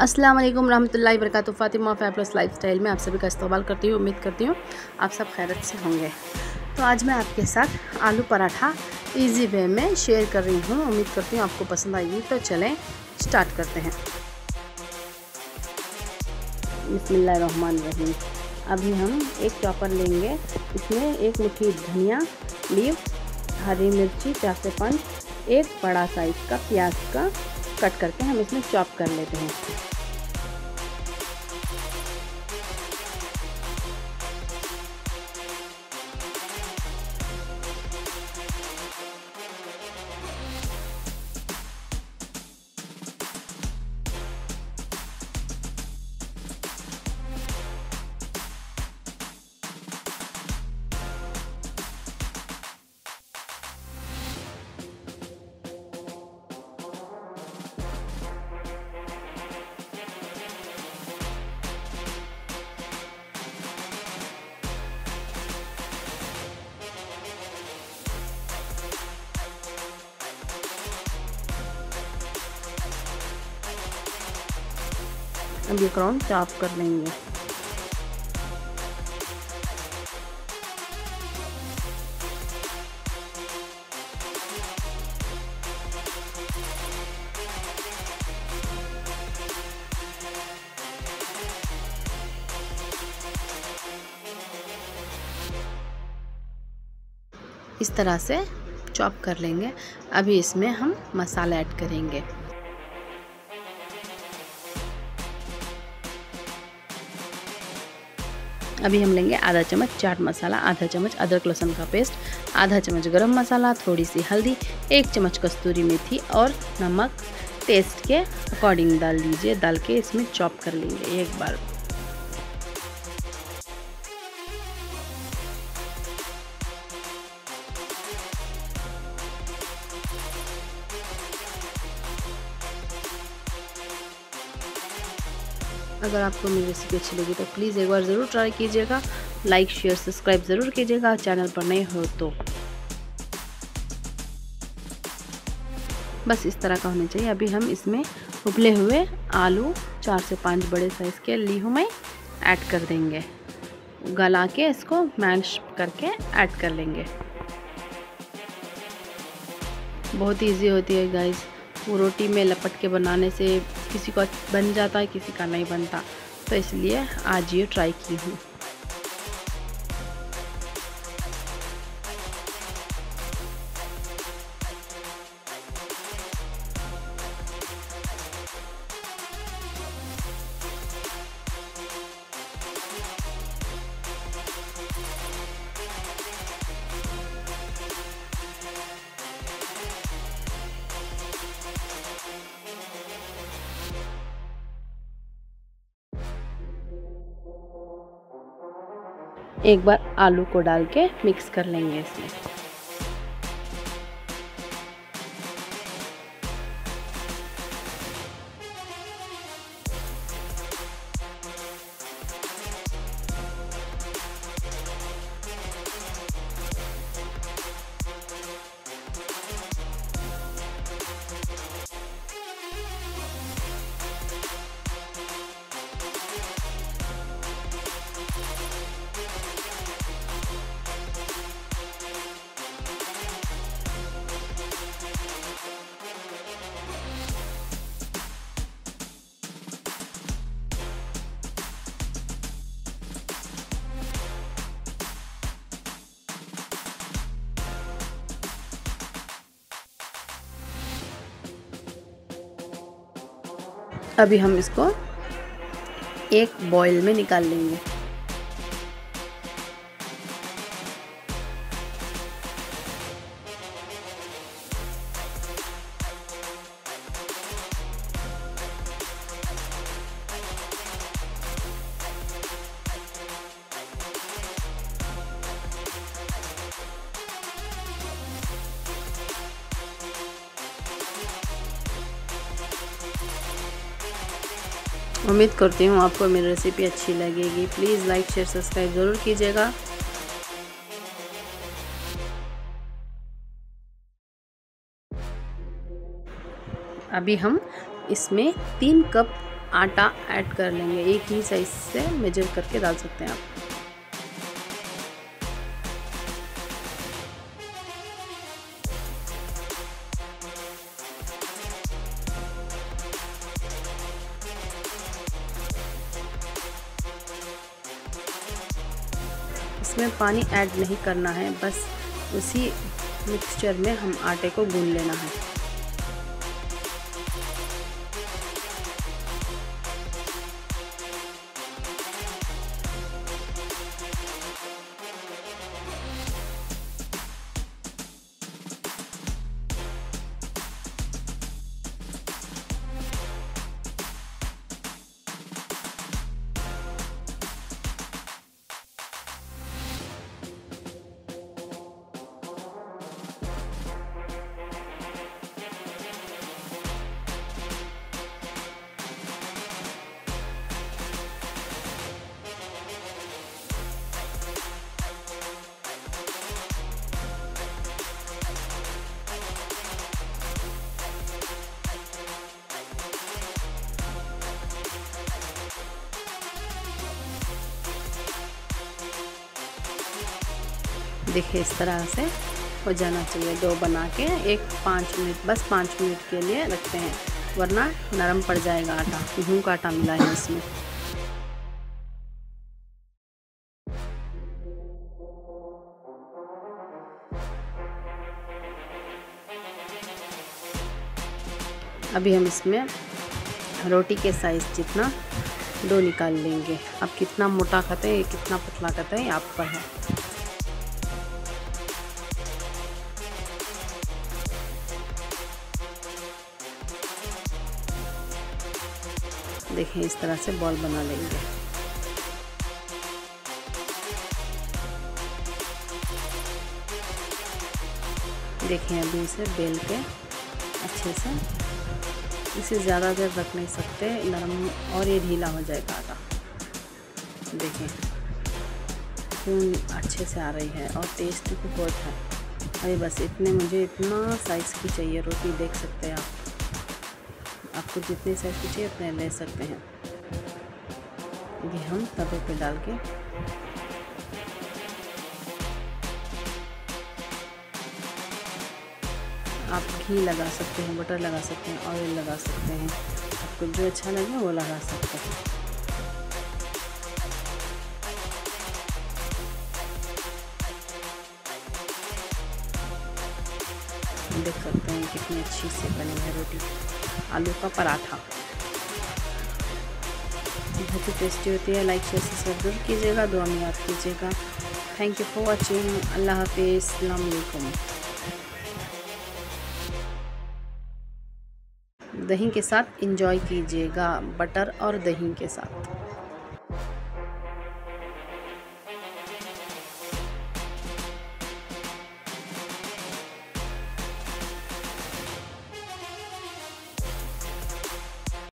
अस्सलाम वालेकुम रहमतुल्लाहि व बरकातुहू फ़ातिमा फैबलस लाइफ स्टाइल में आप सभी का इस्तेमाल करती हूँ, उम्मीद करती हूँ, आप सब खैरत से होंगे। तो आज मैं आपके साथ आलू पराठा इजी वे में शेयर कर रही हूँ। उम्मीद करती हूँ आपको पसंद आएगी तो चलें स्टार्ट करते हैं। बिस्मिल्लाहिर्रहमानिर्रहीम। अभी हम एक चॉपर लेंगे, इसमें एक मुट्ठी धनिया लीव हरी मिर्ची चार से एक बड़ा साइज़ का प्याज का कट करके हम इसमें चॉप कर लेते हैं। अब ये क्राउन चॉप कर लेंगे। इस तरह से चॉप कर लेंगे। अभी इसमें हम मसाला ऐड करेंगे। अभी हम लेंगे आधा चम्मच चाट मसाला, आधा चम्मच अदरक लहसुन का पेस्ट, आधा चम्मच गरम मसाला, थोड़ी सी हल्दी, एक चम्मच कस्तूरी मेथी और नमक टेस्ट के अकॉर्डिंग डाल दीजिए डाल के इसमें चॉप कर लेंगे एक बार। अगर आपको मेरी रेसिपी अच्छी लगी तो प्लीज़ एक बार ज़रूर ट्राई कीजिएगा। लाइक शेयर सब्सक्राइब ज़रूर कीजिएगा चैनल पर नए हो तो। बस इस तरह का होना चाहिए। अभी हम इसमें उबले हुए आलू चार से पाँच बड़े साइज़ के ली मैं ऐड कर देंगे। गला के इसको मैश करके ऐड कर लेंगे। बहुत ईजी होती है गाइस वो रोटी में लपट के बनाने से किसी को बन जाता है, किसी का नहीं बनता। तो इसलिए आज ये ट्राई की हूँ। एक बार आलू को डाल के मिक्स कर लेंगे इसमें। अभी हम इसको एक बॉयल में निकाल लेंगे। उम्मीद करती हूँ आपको मेरी रेसिपी अच्छी लगेगी। प्लीज़ लाइक शेयर सब्सक्राइब ज़रूर कीजिएगा। अभी हम इसमें तीन कप आटा ऐड कर लेंगे। एक ही साइज़ से मेजर करके डाल सकते हैं आप। इसमें पानी ऐड नहीं करना है, बस उसी मिक्सचर में हम आटे को गून लेना है। देखिए इस तरह से हो जाना चाहिए। दो बना के एक पाँच मिनट, बस पाँच मिनट के लिए रखते हैं, वरना नरम पड़ जाएगा आटा गेहूँ का आटा मिला है इसमें। अभी हम इसमें रोटी के साइज़ जितना डो निकाल लेंगे। आप कितना मोटा खाते हैं, कितना पतला खाते हैं आप पर है। देखिए इस तरह से बॉल बना लेंगे। देखिए अभी इसे बेल के अच्छे से, इसे ज़्यादा देर रख नहीं सकते, नरम और ये ढीला हो जाएगा आटा देखें, खून अच्छे से आ रही है और टेस्ट भी बहुत है। अरे बस, इतने, मुझे इतना साइज़ की चाहिए रोटी, देख सकते हैं आप। आपको जितने साइज़ की चाहिए उतने ले सकते हैं। ये हम तवे पे डाल के। आप घी लगा सकते हैं बटर लगा सकते हैं ऑयल लगा सकते हैं। आपको जो अच्छा लगे, वो लगा सकते हैं। देख सकते हैं कितनी अच्छी से बनी है रोटी। आलू का पराठा। बहुत ही टेस्टी होती है। लाइक शेयर सब्सक्राइब ज़रूर कीजिएगा। दुआ में याद कीजिएगा। थैंक यू फॉर वॉचिंग अल्लाह हाफिज़। दही के साथ इंजॉय कीजिएगा। बटर और दही के साथ।